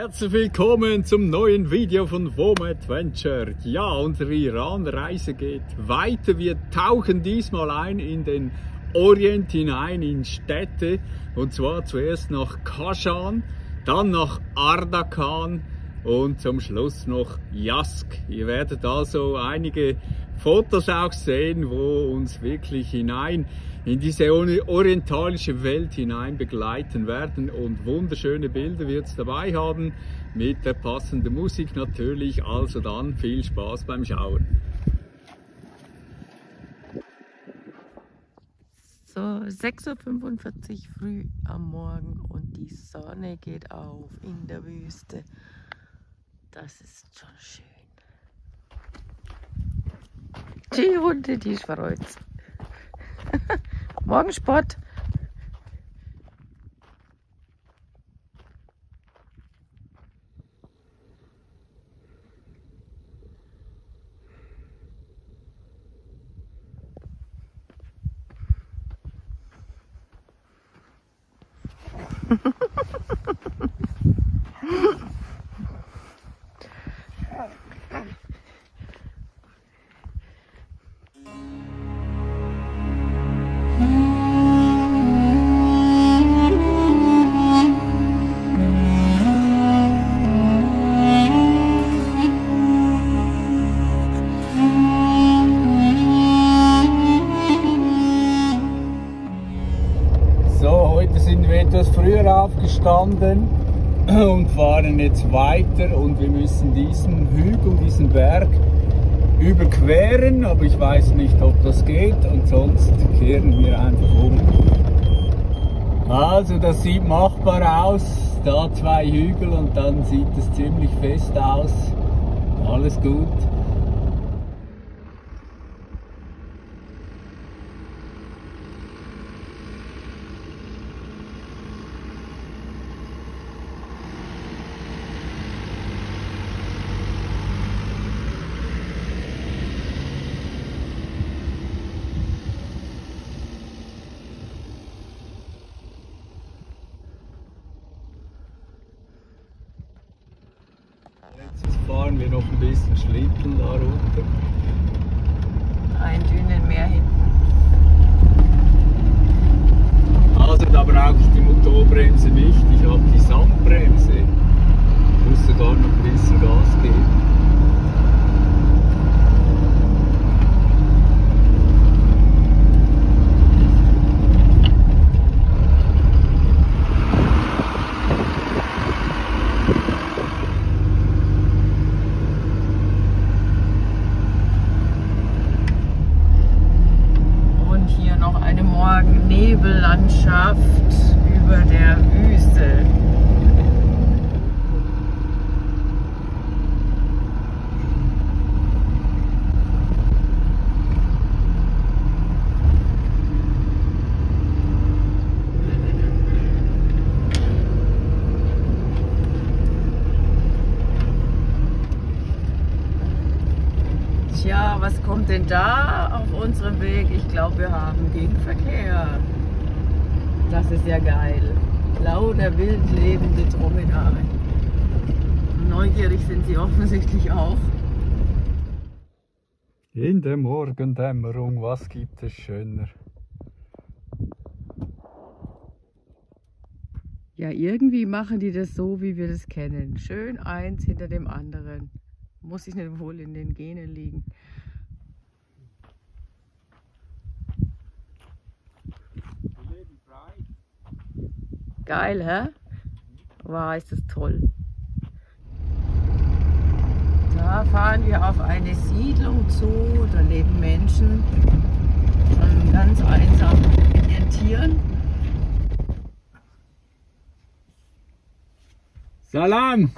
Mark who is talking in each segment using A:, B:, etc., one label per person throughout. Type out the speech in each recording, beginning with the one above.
A: Herzlich willkommen zum neuen Video von WOM Adventure. Ja, unsere Iran-Reise geht weiter. Wir tauchen diesmal ein in den Orient hinein, in Städte. Und zwar zuerst nach Kashan, dann nach Ardakan und zum Schluss noch Yask. Ihr werdet also einige Fotos auch sehen, wo uns wirklich hinein in diese orientalische Welt hinein begleiten werden und wunderschöne Bilder wird es dabei haben mit der passenden Musik natürlich. Also dann viel Spaß beim Schauen.
B: So, 6.45 Uhr früh am Morgen und die Sonne geht auf in der Wüste. Das ist schon schön. Die Hunde, die ist verrückt. Morgensport.
A: Aufgestanden und fahren jetzt weiter und wir müssen diesen Hügel, diesen Berg überqueren, aber ich weiß nicht, ob das geht und sonst kehren wir einfach um. Also das sieht machbar aus, da zwei Hügel und dann sieht es ziemlich fest aus. Alles gut. Fahren wir noch ein bisschen Schlitten da runter.
B: Ein Dünen mehr hinten.
A: Also da brauche ich die Motorbremse nicht, ich habe die Sandbremse. Ich muss sogar noch ein bisschen Gas geben.
B: Nebellandschaft über der Wüste. Tja, was kommt denn da auf unserem Weg? Ich glaube, wir haben Gegenverkehr. Das ist ja geil. Lauter wild lebende Dromedare. Neugierig sind sie offensichtlich auch.
A: In der Morgendämmerung, was gibt es schöner?
B: Ja, irgendwie machen die das so, wie wir das kennen. Schön eins hinter dem anderen. Muss ich nicht wohl in den Genen liegen. Geil, hä? Wow, ist das toll. Da fahren wir auf eine Siedlung zu, da leben Menschen schon ganz einsam mit ihren Tieren.
A: Salam!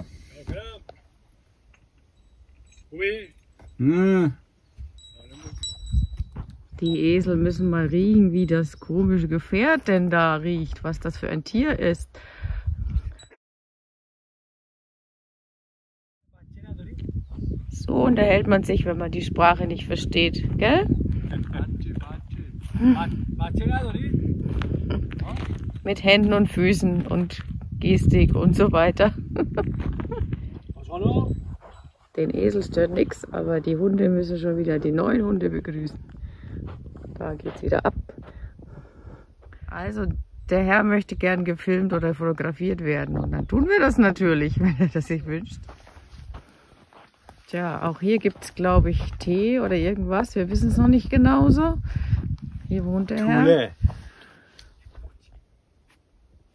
A: Hm.
B: Die Esel müssen mal riechen, wie das komische Gefährt denn da riecht, was das für ein Tier ist. So unterhält man sich, wenn man die Sprache nicht versteht, gell? Mit Händen und Füßen und Gestik und so weiter. Den Esel stört nichts, aber die Hunde müssen schon wieder die neuen Hunde begrüßen. Da geht's wieder ab. Also der Herr möchte gern gefilmt oder fotografiert werden und dann tun wir das natürlich, wenn er das sich wünscht. Tja, auch hier gibt es, glaube ich, Tee oder irgendwas. Wir wissen es noch nicht genauso. Hier wohnt der Herr.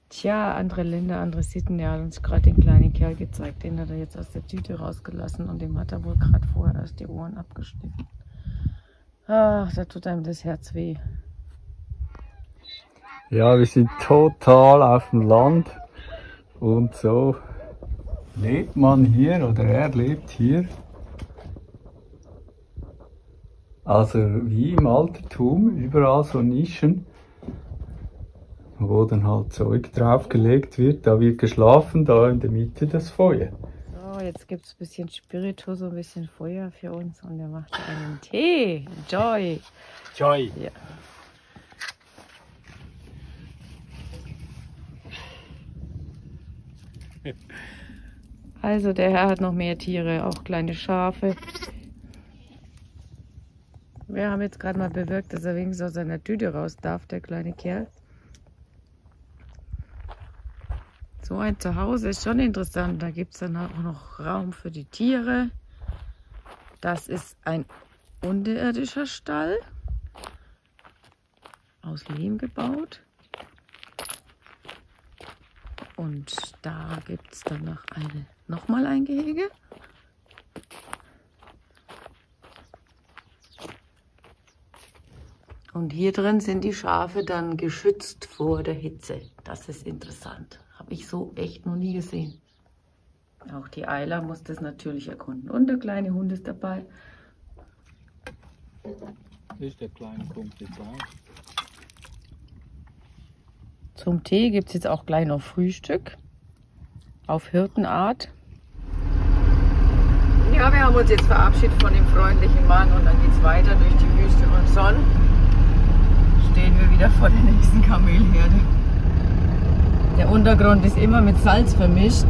B: Tja, andere Länder, andere Sitten. Er hat uns gerade den kleinen Kerl gezeigt. Den hat er jetzt aus der Tüte rausgelassen und dem hat er wohl gerade vorher erst die Ohren abgeschnitten. Ach, da tut einem das Herz weh.
A: Ja, wir sind total auf dem Land und so lebt man hier oder er lebt hier. Also wie im Altertum, überall so Nischen wo dann halt Zeug draufgelegt wird. Da wird geschlafen, da in der Mitte das Feuer.
B: So, jetzt gibt es ein bisschen Spiritus, ein bisschen Feuer für uns und er macht einen Tee. Joy.
A: Joy.
B: Ja. Also der Herr hat noch mehr Tiere, auch kleine Schafe. Wir haben jetzt gerade mal bewirkt, dass er wenigstens aus seiner Tüte raus darf, der kleine Kerl. So ein Zuhause ist schon interessant. Da gibt es dann auch noch Raum für die Tiere. Das ist ein unterirdischer Stall. Aus Lehm gebaut. Und da gibt es dann noch eine, nochmal ein Gehege. Und hier drin sind die Schafe dann geschützt vor der Hitze. Das ist interessant. Habe ich so echt noch nie gesehen. Auch die Eila muss das natürlich erkunden. Und der kleine Hund ist dabei.
A: Ist der kleine auch.
B: Zum Tee gibt es jetzt auch gleich noch Frühstück. Auf Hirtenart. Ja, wir haben uns jetzt verabschiedet von dem freundlichen Mann und dann geht es weiter durch die Wüste und Sonne. Stehen wir wieder vor der nächsten Kamelherde. Der Untergrund ist immer mit Salz vermischt.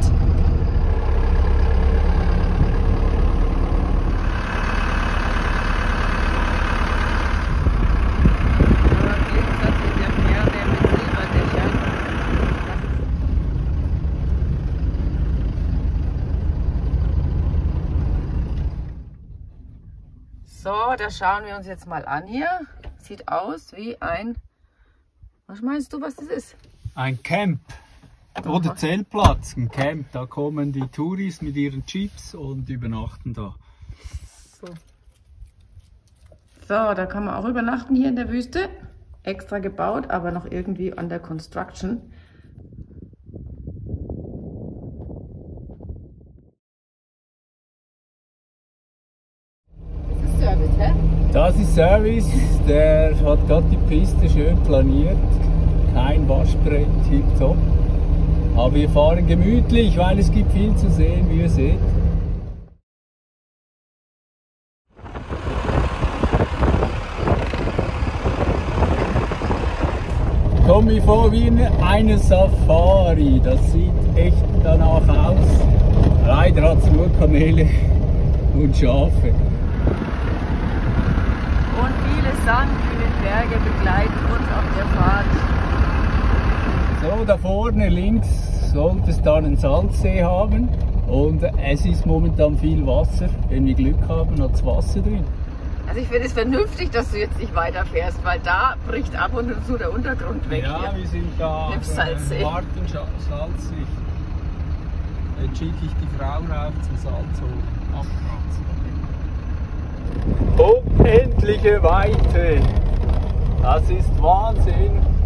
B: So, das schauen wir uns jetzt mal an hier. Sieht aus wie ein, was meinst du, was das ist?
A: Ein Camp oder Zeltplatz, ein Camp. Da kommen die Touris mit ihren Jeeps und übernachten da.
B: So. So, da kann man auch übernachten hier in der Wüste. Extra gebaut, aber noch irgendwie under construction.
A: Das ist Service, hä? Das ist Service. Der hat gerade die Piste schön planiert kein Waschbrett, tipptopp. Aber wir fahren gemütlich, weil es gibt viel zu sehen, wie ihr seht. Komm mir vor wie eine Safari. Das sieht echt danach aus. Leider hat es nur Kamele und Schafe.
B: Und viele Sandhühnenberge begleiten uns auf der Fahrt.
A: So, da vorne links sollte es dann einen Salzsee haben und es ist momentan viel Wasser. Wenn wir Glück haben, hat es Wasser drin.
B: Also ich finde es vernünftig, dass du jetzt nicht weiterfährst, weil da bricht ab und zu der Untergrund weg.
A: Ja, hier. wir sind da
B: im Salzsee.
A: Warten Salzsee. Jetzt schicke ich die Frau rauf zum Salzhof. Unendliche Weite. Das ist Wahnsinn.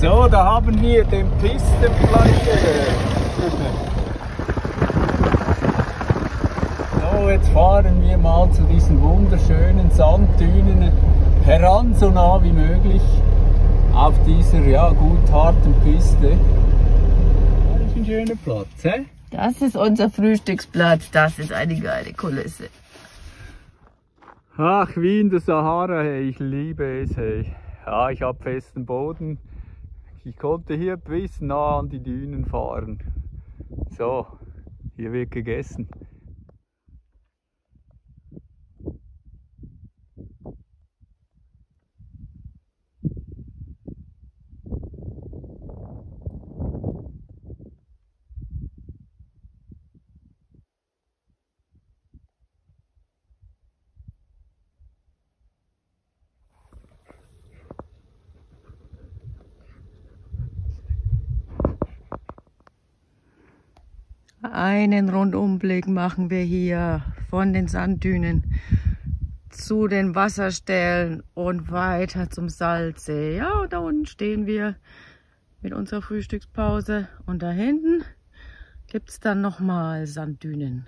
A: So, da haben wir den Pistenplatte. so, jetzt fahren wir mal zu diesen wunderschönen Sanddünen heran, so nah wie möglich auf dieser ja, gut harten Piste. Das ist ein schöner Platz, hä?
B: Das ist unser Frühstücksplatz. Das ist eine geile Kulisse.
A: Ach, wie in der Sahara, hey, ich liebe es, hey. Ja, ich habe festen Boden. Ich konnte hier bis nah an die Dünen fahren. So, hier wird gegessen.
B: Einen Rundumblick machen wir hier von den Sanddünen zu den Wasserstellen und weiter zum Salzsee. Ja, und da unten stehen wir mit unserer Frühstückspause und da hinten gibt es dann nochmal Sanddünen.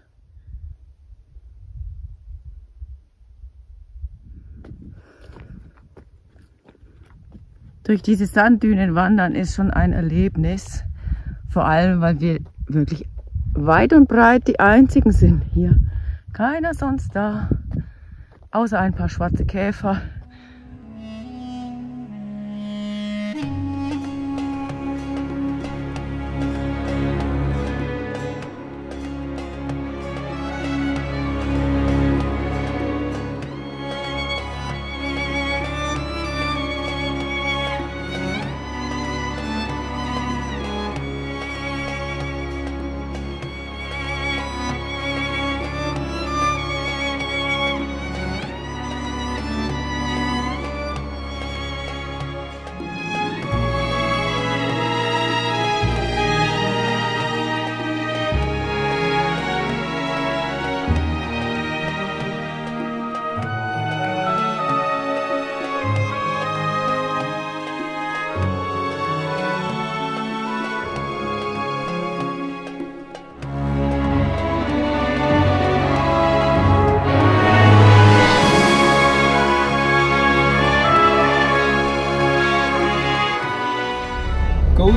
B: Durch diese Sanddünen wandern ist schon ein Erlebnis, vor allem weil wir wirklich weit und breit die einzigen sind hier. Keiner sonst da, außer ein paar schwarze Käfer.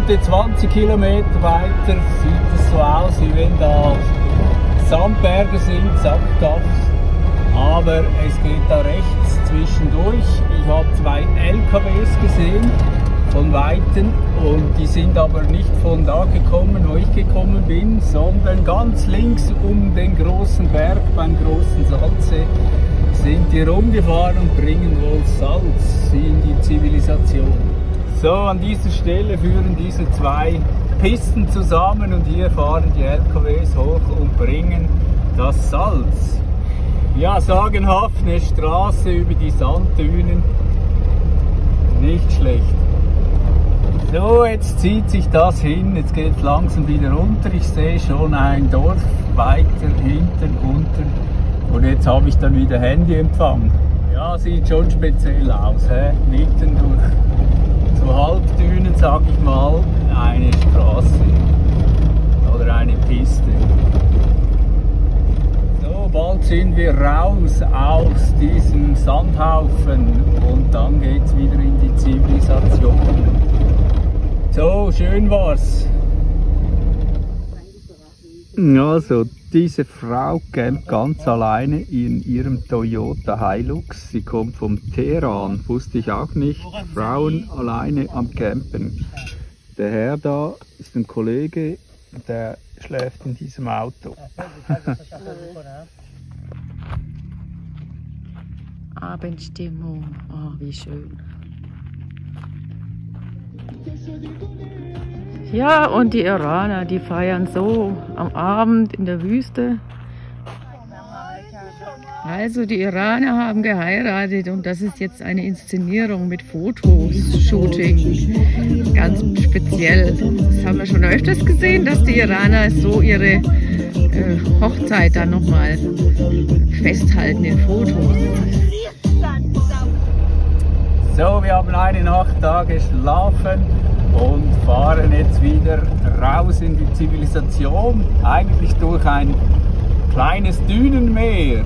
A: Gute 20 Kilometer weiter sieht es so aus, wie wenn da Sandberge sind, Sandgaffs. Aber es geht da rechts zwischendurch. Ich habe zwei LKWs gesehen von Weitem und die sind aber nicht von da gekommen, wo ich gekommen bin, sondern ganz links um den großen Berg beim großen Salzsee sind die rumgefahren und bringen wohl Salz in die Zivilisation. So, an dieser Stelle führen diese zwei Pisten zusammen und hier fahren die LKWs hoch und bringen das Salz. Ja, sagenhaft eine Straße über die Sanddünen. Nicht schlecht. So, jetzt zieht sich das hin, jetzt geht es langsam wieder runter. Ich sehe schon ein Dorf weiter hinten, unten. Und jetzt habe ich dann wieder Handyempfang. Ja, sieht schon speziell aus, hä? mitten durch so Halbdünen, sag ich mal, eine Straße oder eine Piste. So, bald sind wir raus aus diesem Sandhaufen und dann geht es wieder in die Zivilisation. So, schön war's. Also, diese Frau campt ganz alleine in ihrem Toyota Hilux. Sie kommt vom Teheran, wusste ich auch nicht. Frauen alleine am Campen. Der Herr da ist ein Kollege, der schläft in diesem Auto.
B: Abendstimmung, oh, wie schön. Ja, und die Iraner, die feiern so am Abend in der Wüste. Also die Iraner haben geheiratet und das ist jetzt eine Inszenierung mit Fotos, Shooting, ganz speziell. Das haben wir schon öfters gesehen, dass die Iraner so ihre äh, Hochzeit dann nochmal festhalten in Fotos.
A: So, wir haben eine Nacht da geschlafen und fahren jetzt wieder raus in die Zivilisation, eigentlich durch ein kleines Dünenmeer.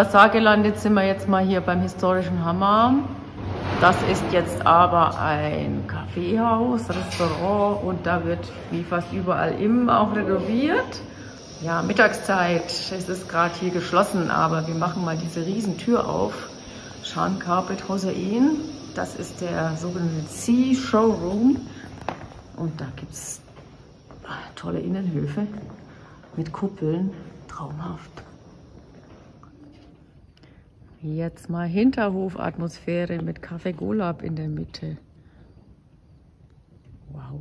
B: Im Bazar gelandet sind wir jetzt mal hier beim historischen Hammam. Das ist jetzt aber ein Kaffeehaus, Restaurant und da wird wie fast überall immer auch renoviert. Ja, Mittagszeit, es ist gerade hier geschlossen, aber wir machen mal diese Riesentür auf. Sean Carpet Hossein, das ist der sogenannte Sea Showroom und da gibt es ah, tolle Innenhöfe mit Kuppeln, traumhaft. Jetzt mal Hinterhofatmosphäre mit Café Golab in der Mitte. Wow.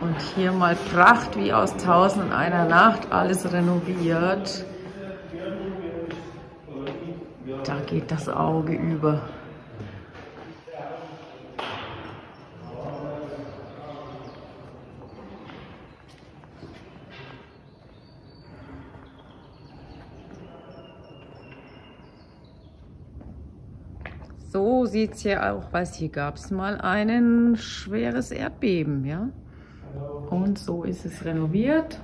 B: Und hier mal Pracht wie aus Tausend und einer Nacht, alles renoviert. Da geht das Auge über. So sieht es hier auch aus. Hier gab es mal ein schweres Erdbeben, ja. Und so ist es renoviert.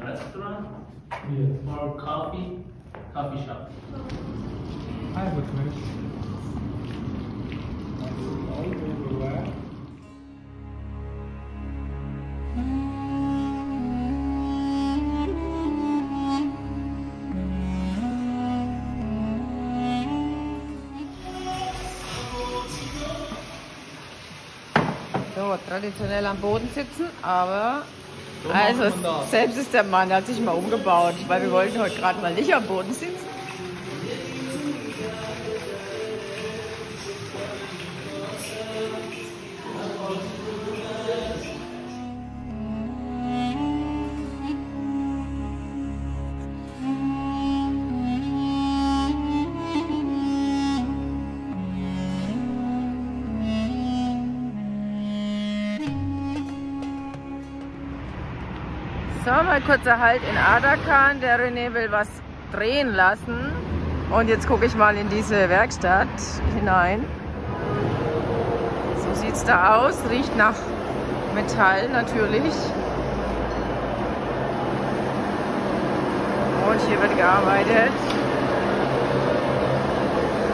C: Restaurant,
B: traditionell am Boden sitzen, aber also selbst ist der Mann, der hat sich mal umgebaut, weil wir wollten heute gerade mal nicht am Boden sitzen. So, mal kurzer Halt in Adakan. Der René will was drehen lassen. Und jetzt gucke ich mal in diese Werkstatt hinein. So sieht es da aus. Riecht nach Metall natürlich. Und hier wird gearbeitet.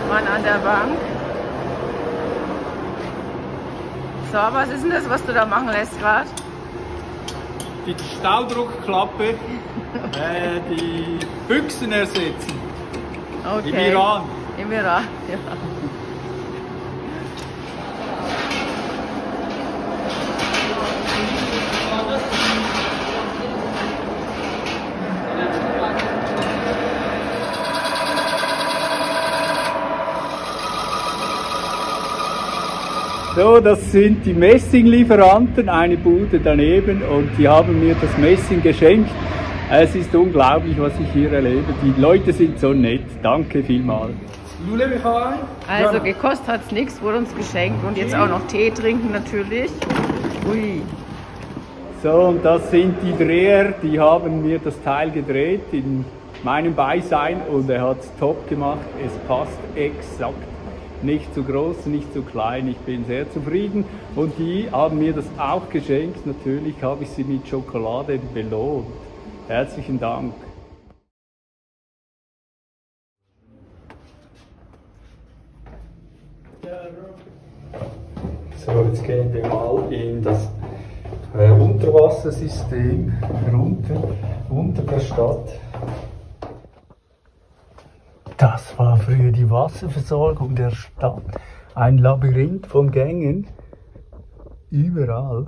B: Mann an der Bank. So, was ist denn das, was du da machen lässt gerade?
A: Die Staudruckklappe, äh, die Büchsen ersetzen.
B: Okay.
A: Im Iran.
B: Im Iran, ja.
A: So, das sind die Messinglieferanten, eine Bude daneben und die haben mir das Messing geschenkt. Es ist unglaublich, was ich hier erlebe. Die Leute sind so nett. Danke vielmals.
B: Also gekostet hat es nichts, wurde uns geschenkt und jetzt auch noch Tee trinken natürlich. Ui.
A: So, und das sind die Dreher, die haben mir das Teil gedreht in meinem Beisein und er hat es top gemacht. Es passt exakt. Nicht zu groß, nicht zu klein. Ich bin sehr zufrieden. Und die haben mir das auch geschenkt. Natürlich habe ich sie mit Schokolade belohnt. Herzlichen Dank. So, jetzt gehen wir mal in das äh, Unterwassersystem runter, unter der Stadt. Das war früher die Wasserversorgung der Stadt. Ein Labyrinth von Gängen. Überall.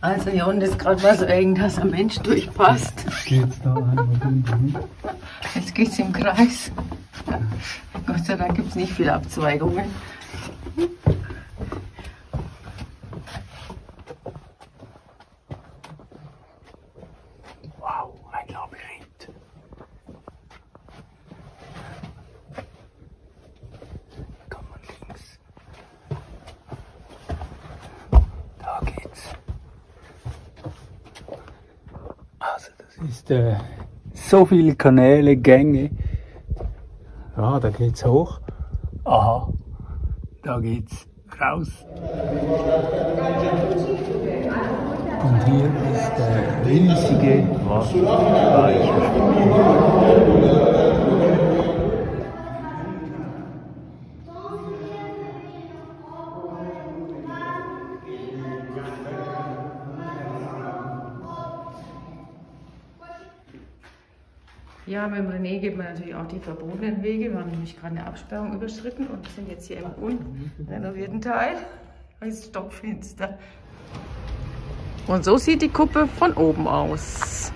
B: Also hier unten ist gerade was eng, dass ein Mensch durchpasst.
A: Geht's da einmal?
B: Jetzt geht's im Kreis. Gott sei Dank gibt es nicht viele Abzweigungen.
A: äh, so viele Kanäle, Gänge. Ja, da geht's hoch. Aha, da geht's raus. Und hier ist der riesige Wasserspeicher.
B: Ja, mit dem René geht man natürlich auch die verbotenen Wege. Wir haben nämlich gerade eine Absperrung überschritten und sind jetzt hier im unrenovierten Teil. Da ist Stockfenster. Und so sieht die Kuppe von oben aus.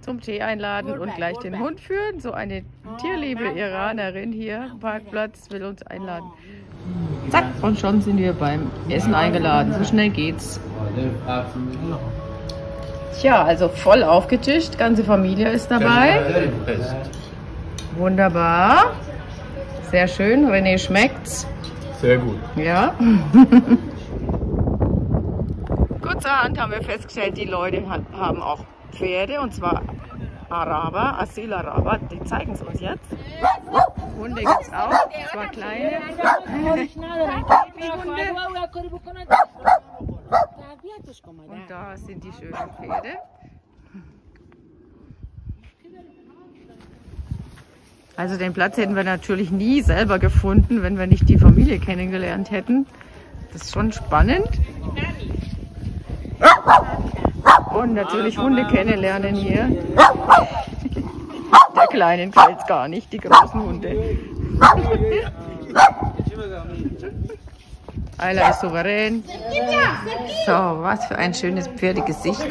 B: Zum Tee einladen und gleich den Hund führen. So eine tierliebe Iranerin hier am Parkplatz will uns einladen. Zack, und schon sind wir beim Essen eingeladen. So schnell geht's. Tja, also voll aufgetischt. Ganze Familie ist dabei. Wunderbar. Sehr schön. René schmeckt's.
A: Sehr gut.
B: Ja. Kurzerhand haben wir festgestellt, die Leute ha- haben auch Pferde und zwar Araber, Asyl-Araber. Die zeigen es uns jetzt. Hunde gibt's auch, zwar kleine. Und da sind die schönen Pferde. Also den Platz hätten wir natürlich nie selber gefunden, wenn wir nicht die Familie kennengelernt hätten. Das ist schon spannend. Und natürlich Hunde kennenlernen hier. Der Kleinen gefällt gar nicht, die großen Hunde. Ayla ist souverän. So, was für ein schönes Pferdegesicht.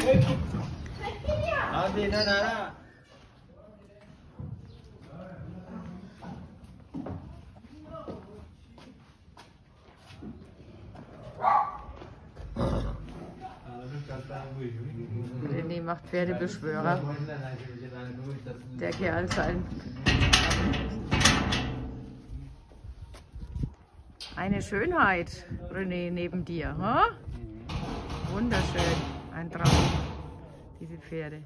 B: René macht Pferdebeschwörer. Der Kerl sein. Eine Schönheit, René, neben dir. Ha? Wunderschön. Ein Traum, diese Pferde.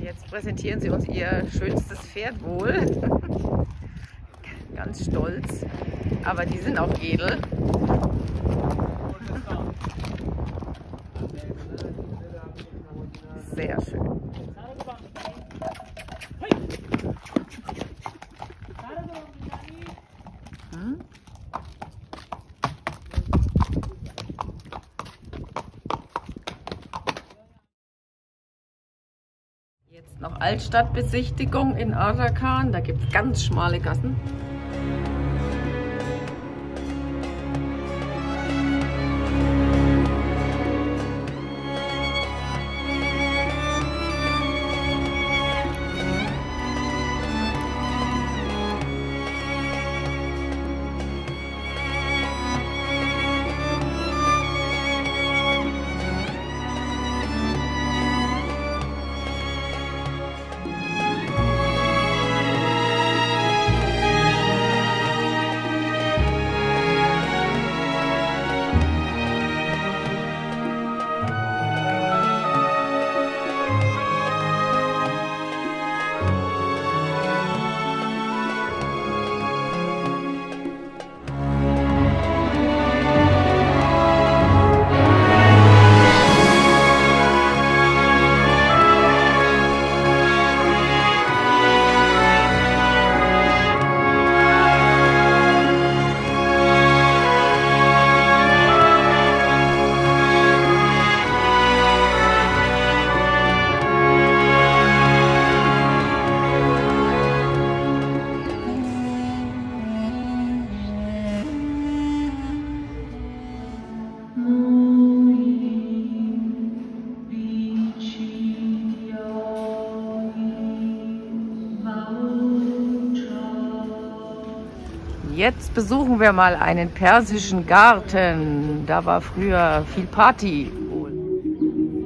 B: Jetzt präsentieren sie uns ihr schönstes Pferd wohl. Ganz stolz. Aber die sind auch edel. Sehr schön. Noch Altstadtbesichtigung in Arakan. Da gibt es ganz schmale Gassen. Jetzt besuchen wir mal einen persischen Garten. Da war früher viel Party.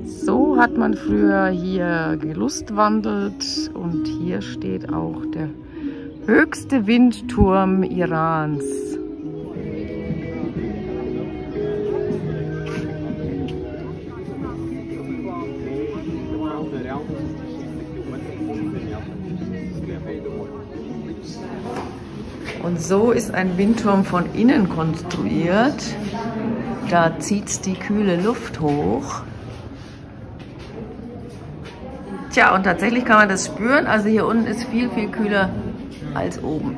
B: So hat man früher hier gelustwandelt und hier steht auch der höchste Windturm Irans. So ist ein Windturm von innen konstruiert. Da zieht die kühle Luft hoch. Tja, und tatsächlich kann man das spüren. Also hier unten ist viel, viel kühler als oben.